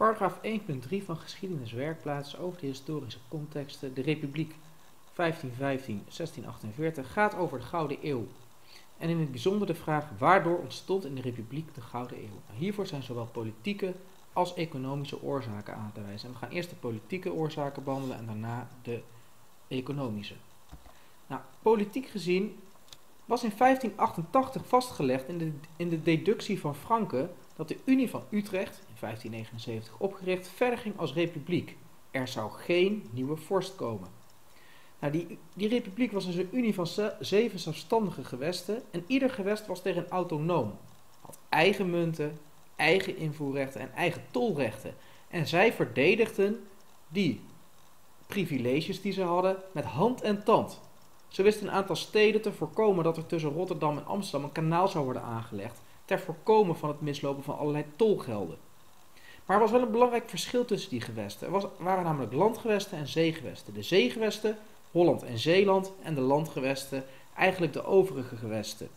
Paragraaf 1.3 van geschiedeniswerkplaats over de historische contexten. De Republiek 1515-1648 gaat over de Gouden Eeuw. En in het bijzonder de vraag waardoor ontstond in de Republiek de Gouden Eeuw. Nou, hiervoor zijn zowel politieke als economische oorzaken aan te wijzen. En we gaan eerst de politieke oorzaken behandelen en daarna de economische. Nou, politiek gezien was in 1588 vastgelegd in de, in de deductie van Franken dat de Unie van Utrecht, in 1579 opgericht, verder ging als republiek. Er zou geen nieuwe vorst komen. Nou, die, die republiek was dus een unie van zeven zelfstandige gewesten en ieder gewest was tegen autonoom. Had eigen munten, eigen invoerrechten en eigen tolrechten. En zij verdedigden die privileges die ze hadden met hand en tand. Ze wisten een aantal steden te voorkomen dat er tussen Rotterdam en Amsterdam een kanaal zou worden aangelegd, ter voorkomen van het mislopen van allerlei tolgelden. Maar er was wel een belangrijk verschil tussen die gewesten. Er was, waren namelijk landgewesten en zeegewesten. De zeegewesten, Holland en Zeeland, en de landgewesten, eigenlijk de overige gewesten.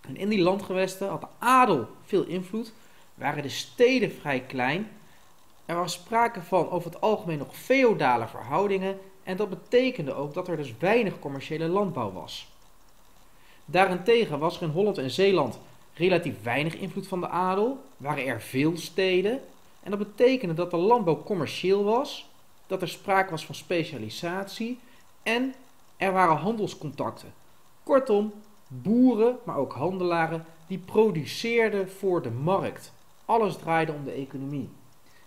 En in die landgewesten had de adel veel invloed, waren de steden vrij klein. Er was sprake van over het algemeen nog feodale verhoudingen en dat betekende ook dat er dus weinig commerciële landbouw was. Daarentegen was er in Holland en Zeeland relatief weinig invloed van de adel, waren er veel steden en dat betekende dat de landbouw commercieel was, dat er sprake was van specialisatie en er waren handelscontacten. Kortom, boeren, maar ook handelaren, die produceerden voor de markt. Alles draaide om de economie.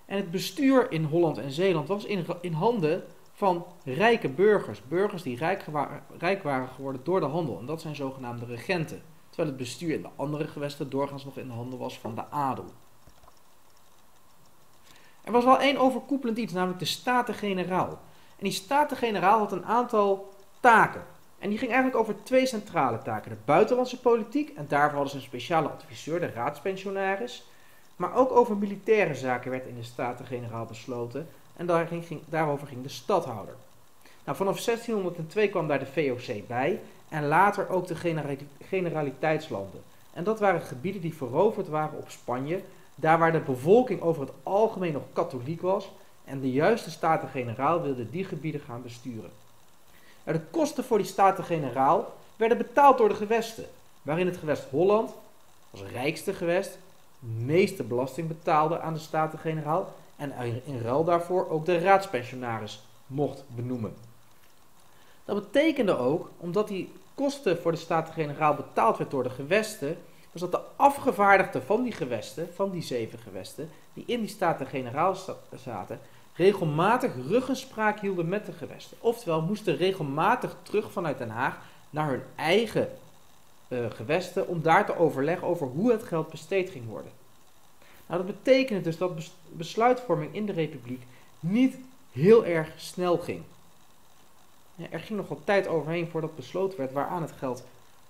En het bestuur in Holland en Zeeland was in, handen van rijke burgers. Burgers die rijk waren geworden door de handel. En dat zijn zogenaamde regenten. Terwijl het bestuur in de andere gewesten doorgaans nog in de handen was van de adel. Er was wel één overkoepelend iets, namelijk de Staten-Generaal. En die Staten-Generaal had een aantal taken. En die ging eigenlijk over twee centrale taken. De buitenlandse politiek, en daarvoor hadden ze een speciale adviseur, de raadspensionaris. Maar ook over militaire zaken werd in de Staten-Generaal besloten. En daarover ging de stadhouder. Nou, vanaf 1602 kwam daar de VOC bij. En later ook de generaliteitslanden. En dat waren gebieden die veroverd waren op Spanje. Daar waar de bevolking over het algemeen nog katholiek was. En de juiste Staten-Generaal wilde die gebieden gaan besturen. Nou, de kosten voor die Staten-Generaal werden betaald door de gewesten. Waarin het gewest Holland, als rijkste gewest, de meeste belasting betaalde aan de Staten-Generaal. En in ruil daarvoor ook de raadspensionaris mocht benoemen. Dat betekende ook, omdat die kosten voor de Staten-Generaal betaald werd door de gewesten, was dat de afgevaardigden van die gewesten, van die zeven gewesten, die in die Staten-Generaal zaten, regelmatig ruggenspraak hielden met de gewesten. Oftewel moesten regelmatig terug vanuit Den Haag naar hun eigen uh, gewesten om daar te overleggen over hoe het geld besteed ging worden. Nou, dat betekende dus dat besluitvorming in de Republiek niet heel erg snel ging. Er ging nog wat tijd overheen voordat besloten werd waaraan het geld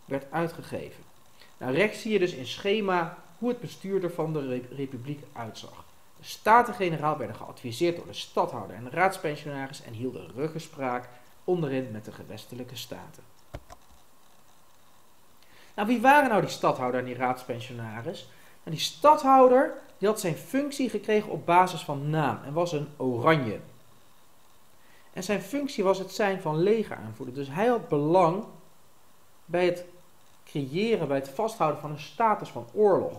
werd uitgegeven. Nou, rechts zie je dus in schema hoe het bestuur er van de Republiek uitzag. De Staten-Generaal werden geadviseerd door de stadhouder en de raadspensionaris en hielden ruggespraak onderin met de gewestelijke staten. Nou, wie waren nou die stadhouder en die raadspensionaris? En die stadhouder die had zijn functie gekregen op basis van naam en was een oranje. En zijn functie was het zijn van legeraanvoerder. Dus hij had belang bij het creëren, bij het vasthouden van een status van oorlog.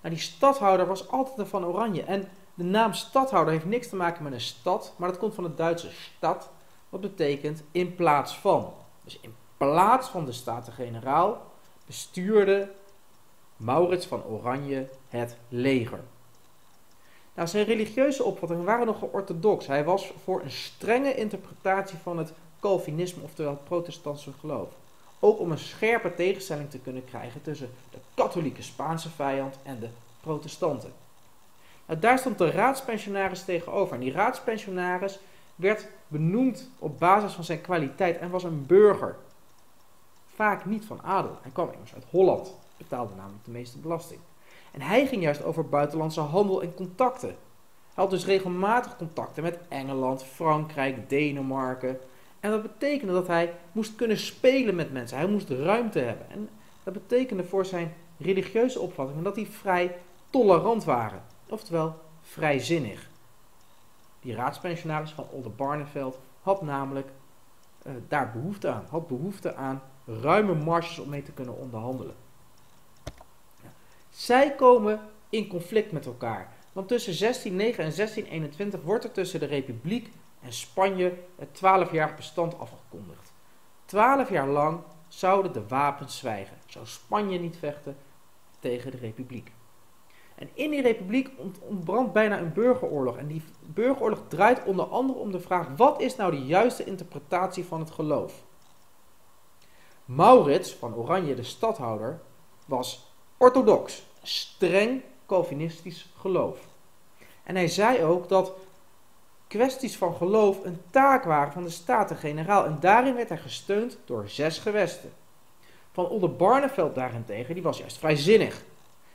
Nou, die stadhouder was altijd van oranje. En de naam stadhouder heeft niks te maken met een stad, maar dat komt van het Duitse stad, wat betekent in plaats van. Dus in plaats van de Staten-Generaal bestuurde Maurits van Oranje het leger. Nou, zijn religieuze opvattingen waren nogal orthodox. Hij was voor een strenge interpretatie van het Calvinisme, oftewel het protestantse geloof. Ook om een scherpe tegenstelling te kunnen krijgen tussen de katholieke Spaanse vijand en de protestanten. Nou, daar stond de raadspensionaris tegenover. En die raadspensionaris werd benoemd op basis van zijn kwaliteit en was een burger. Vaak niet van adel. Hij kwam immers uit Holland betaalde namelijk de meeste belasting. En hij ging juist over buitenlandse handel en contacten. Hij had dus regelmatig contacten met Engeland, Frankrijk, Denemarken. En dat betekende dat hij moest kunnen spelen met mensen. Hij moest ruimte hebben. En dat betekende voor zijn religieuze opvattingen dat die vrij tolerant waren. Oftewel vrijzinnig. Die raadspensionaris van Oldenbarneveld had namelijk uh, daar behoefte aan. Had behoefte aan ruime marges om mee te kunnen onderhandelen. Zij komen in conflict met elkaar. Want tussen 1609 en 1621 wordt er tussen de Republiek en Spanje het 12-jarig bestand afgekondigd. Twaalf jaar lang zouden de wapens zwijgen. Zou Spanje niet vechten tegen de Republiek. En in die republiek ontbrandt bijna een burgeroorlog. En die burgeroorlog draait onder andere om de vraag: wat is nou de juiste interpretatie van het geloof? Maurits van Oranje, de stadhouder, was orthodox, streng Calvinistisch geloof. En hij zei ook dat kwesties van geloof een taak waren van de Staten-Generaal. En daarin werd hij gesteund door zes gewesten. Van Oldenbarneveld daarentegen, die was juist vrijzinnig.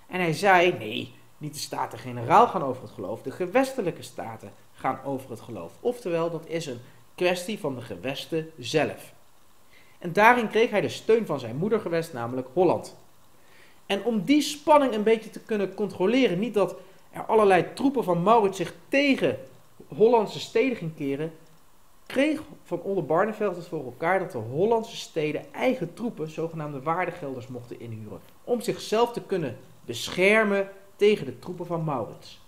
En hij zei, nee, niet de Staten-Generaal gaan over het geloof, de gewestelijke staten gaan over het geloof. Oftewel, dat is een kwestie van de gewesten zelf. En daarin kreeg hij de steun van zijn moedergewest, namelijk Holland. En om die spanning een beetje te kunnen controleren, niet dat er allerlei troepen van Maurits zich tegen Hollandse steden gingen keren, kreeg Van Oldenbarneveld het voor elkaar dat de Hollandse steden eigen troepen, zogenaamde waardegelders, mochten inhuren. Om zichzelf te kunnen beschermen tegen de troepen van Maurits.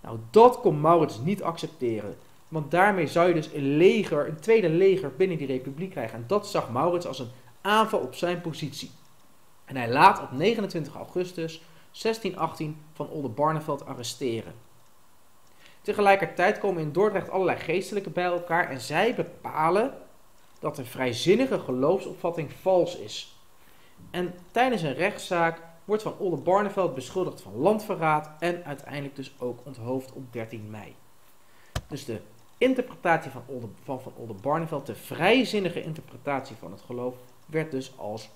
Nou, dat kon Maurits niet accepteren. Want daarmee zou je dus een leger, een tweede leger binnen die republiek krijgen. En dat zag Maurits als een aanval op zijn positie. En hij laat op 29 augustus 1618 van Oldenbarneveld arresteren. Tegelijkertijd komen in Dordrecht allerlei geestelijken bij elkaar en zij bepalen dat de vrijzinnige geloofsopvatting vals is. En tijdens een rechtszaak wordt van Oldenbarneveld beschuldigd van landverraad en uiteindelijk dus ook onthoofd op 13 mei. Dus de interpretatie van, van, van de vrijzinnige interpretatie van het geloof, werd dus als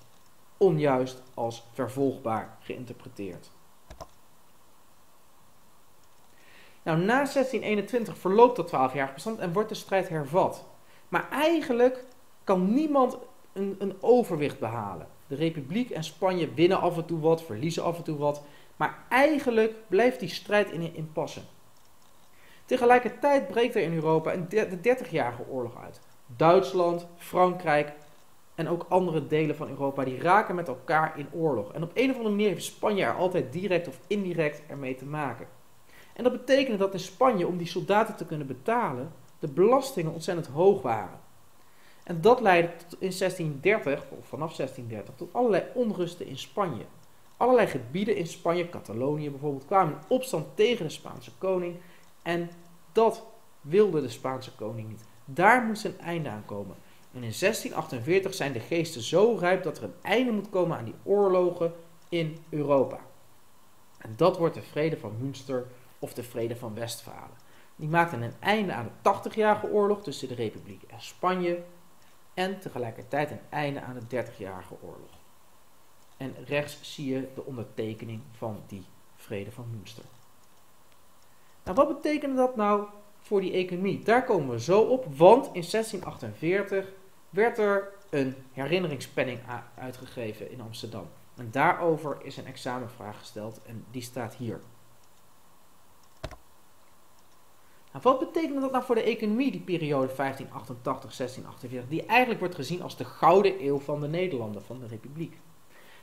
onjuist, als vervolgbaar geïnterpreteerd. Nou, na 1621 verloopt dat 12-jarig bestand en wordt de strijd hervat. Maar eigenlijk kan niemand een, een overwicht behalen. De Republiek en Spanje winnen af en toe wat, verliezen af en toe wat. Maar eigenlijk blijft die strijd in een impasse. Tegelijkertijd breekt er in Europa een de 30-jarige oorlog uit. Duitsland, Frankrijk en ook andere delen van Europa die raken met elkaar in oorlog. En op een of andere manier heeft Spanje er altijd direct of indirect ermee te maken. En dat betekende dat in Spanje, om die soldaten te kunnen betalen, de belastingen ontzettend hoog waren. En dat leidde in 1630, of vanaf 1630, tot allerlei onrusten in Spanje. Allerlei gebieden in Spanje, Catalonië bijvoorbeeld, kwamen in opstand tegen de Spaanse koning. En dat wilde de Spaanse koning niet. Daar moest een einde aan komen. En in 1648 zijn de geesten zo rijp dat er een einde moet komen aan die oorlogen in Europa. En dat wordt de vrede van Münster of de vrede van Westfalen. Die maakten een einde aan de 80-jarige oorlog tussen de Republiek en Spanje en tegelijkertijd een einde aan de 30-jarige oorlog. En rechts zie je de ondertekening van die vrede van Münster. Nou, wat betekende dat nou voor die economie? Daar komen we zo op, want in 1648 werd er een herinneringspenning uitgegeven in Amsterdam. En daarover is een examenvraag gesteld en die staat hier. Nou, wat betekent dat nou voor de economie, die periode 1588-1648, die eigenlijk wordt gezien als de gouden eeuw van de Nederlanden, van de Republiek?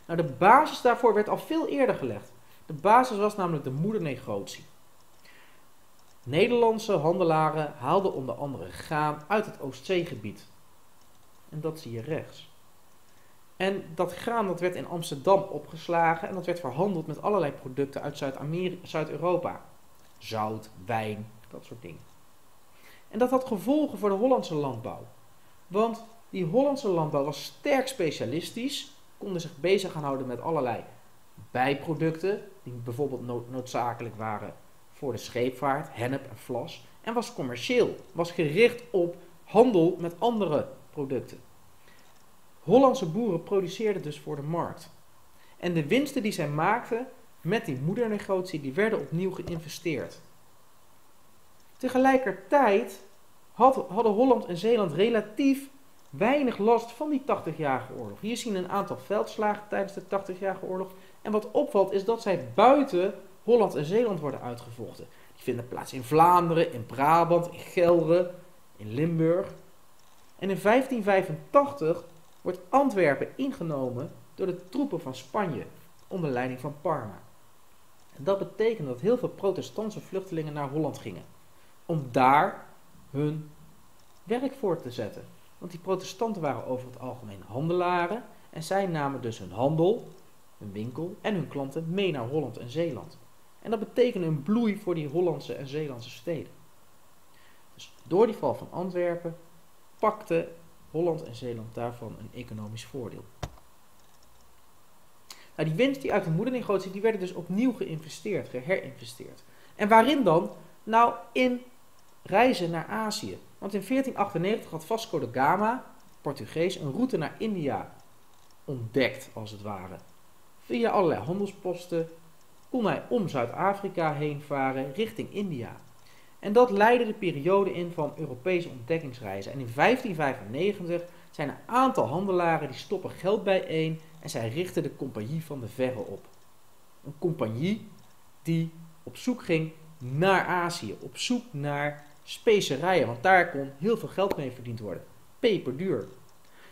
Nou, de basis daarvoor werd al veel eerder gelegd. De basis was namelijk de moedernegotie. Nederlandse handelaren haalden onder andere graan uit het Oostzeegebied. En dat zie je rechts. En dat graan dat werd in Amsterdam opgeslagen en dat werd verhandeld met allerlei producten uit Zuid-Europa. Zout, wijn, dat soort dingen. En dat had gevolgen voor de Hollandse landbouw. Want die Hollandse landbouw was sterk specialistisch, konden zich bezig gaan houden met allerlei bijproducten, die bijvoorbeeld noodzakelijk waren voor de scheepvaart, hennep en vlas, en was commercieel, was gericht op handel met andere producten. Hollandse boeren produceerden dus voor de markt. En de winsten die zij maakten met die moedernegotie, die werden opnieuw geïnvesteerd. Tegelijkertijd had, hadden Holland en Zeeland relatief weinig last van die 80-jarige oorlog. Hier zien een aantal veldslagen tijdens de 80-jarige oorlog. En wat opvalt is dat zij buiten Holland en Zeeland worden uitgevochten. Die vinden plaats in Vlaanderen, in Brabant, in Gelre, in Limburg. En in 1585 wordt Antwerpen ingenomen door de troepen van Spanje onder leiding van Parma. En dat betekent dat heel veel protestantse vluchtelingen naar Holland gingen om daar hun werk voor te zetten. Want die protestanten waren over het algemeen handelaren en zij namen dus hun handel, hun winkel en hun klanten mee naar Holland en Zeeland. En dat betekende een bloei voor die Hollandse en Zeelandse steden. Dus door die val van Antwerpen pakte Holland en Zeeland daarvan een economisch voordeel. Nou, die winst die uit de moedernegotie, die werden dus opnieuw geïnvesteerd, geherinvesteerd. En waarin dan? Nou, in reizen naar Azië. Want in 1498 had Vasco da Gama, Portugees, een route naar India ontdekt, als het ware. Via allerlei handelsposten kon hij om Zuid-Afrika heen varen richting India. En dat leidde de periode in van Europese ontdekkingsreizen. En in 1595 zijn een aantal handelaren die stoppen geld bijeen en zij richten de Compagnie van de Verre op. Een compagnie die op zoek ging naar Azië, op zoek naar specerijen, want daar kon heel veel geld mee verdiend worden. Peperduur.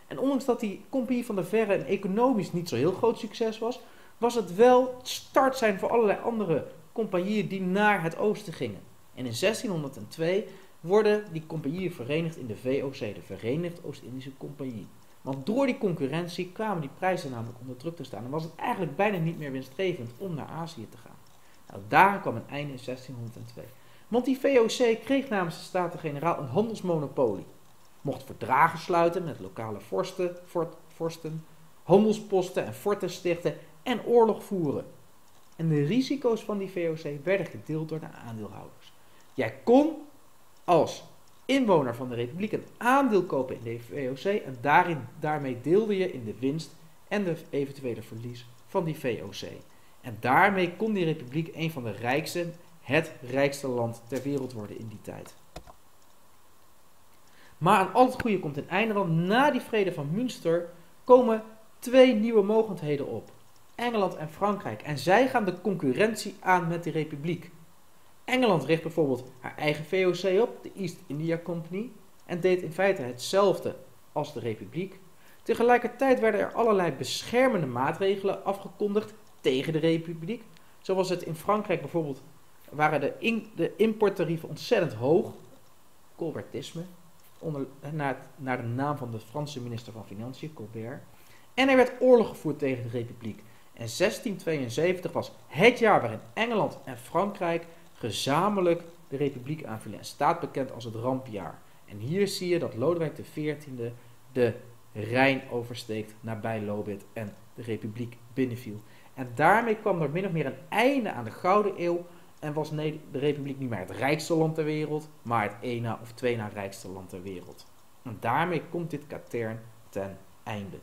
En ondanks dat die Compagnie van de Verre een economisch niet zo heel groot succes was, was het wel start zijn voor allerlei andere compagnieën die naar het oosten gingen. En in 1602 worden die compagnieën verenigd in de VOC, de Verenigd Oost-Indische Compagnie. Want door die concurrentie kwamen die prijzen namelijk onder druk te staan en was het eigenlijk bijna niet meer winstgevend om naar Azië te gaan. Nou, daar kwam een einde in 1602. Want die VOC kreeg namens de Staten-Generaal een handelsmonopolie. Mocht verdragen sluiten met lokale vorsten, vorsten handelsposten en forten stichten en oorlog voeren. En de risico's van die VOC werden gedeeld door de aandeelhouders. Jij kon als inwoner van de republiek een aandeel kopen in de VOC en daarin, daarmee deelde je in de winst en de eventuele verlies van die VOC. En daarmee kon die republiek een van de rijkste het rijkste land ter wereld worden in die tijd. Maar aan al het goede komt een einde, want na die vrede van Münster komen twee nieuwe mogendheden op. Engeland en Frankrijk. En zij gaan de concurrentie aan met de republiek. Engeland richt bijvoorbeeld haar eigen VOC op, de East India Company, en deed in feite hetzelfde als de republiek. Tegelijkertijd werden er allerlei beschermende maatregelen afgekondigd tegen de republiek. Zoals het in Frankrijk bijvoorbeeld waren de, de importtarieven ontzettend hoog. Colbertisme, onder, naar, naar de naam van de Franse minister van Financiën, Colbert. En er werd oorlog gevoerd tegen de Republiek. En 1672 was het jaar waarin Engeland en Frankrijk gezamenlijk de Republiek aanvielen. En staat bekend als het rampjaar. En hier zie je dat Lodewijk XIV de Rijn oversteekt nabij Lobith en de Republiek binnenviel. En daarmee kwam er min of meer een einde aan de Gouden Eeuw en was de Republiek niet meer het rijkste land ter wereld, maar het ene of twee na rijkste land ter wereld. En daarmee komt dit katern ten einde.